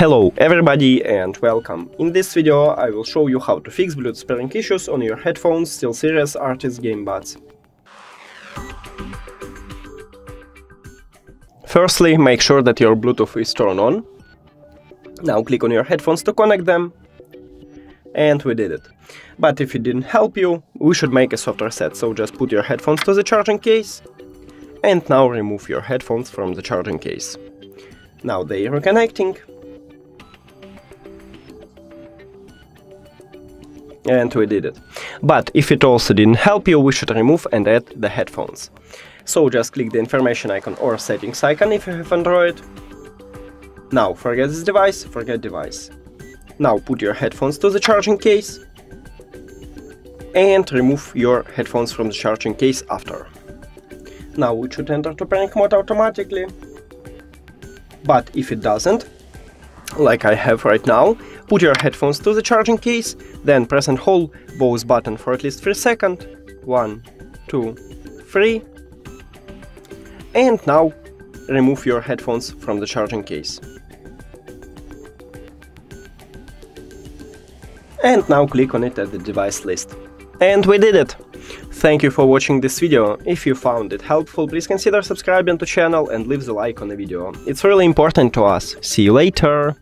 Hello everybody and welcome. In this video I will show you how to fix Bluetooth pairing issues on your headphones SteelSeries Arctis GameBuds. Firstly, make sure that your Bluetooth is turned on. Now click on your headphones to connect them. And we did it. But if it didn't help you, we should make a soft reset, so just put your headphones to the charging case. And now remove your headphones from the charging case. Now they are reconnecting. And we did it. But if it also didn't help you, we should remove and add the headphones. So just click the information icon or settings icon if you have Android. Now forget this device, forget device. Now put your headphones to the charging case and remove your headphones from the charging case after. Now it should enter to pairing mode automatically. But if it doesn't, like I have right now, put your headphones to the charging case, then press and hold both buttons for at least 3 seconds. 1, 2, 3. And now remove your headphones from the charging case. And now click on it at the device list. And we did it! Thank you for watching this video. If you found it helpful, please consider subscribing to channel and leave the like on the video. It's really important to us. See you later!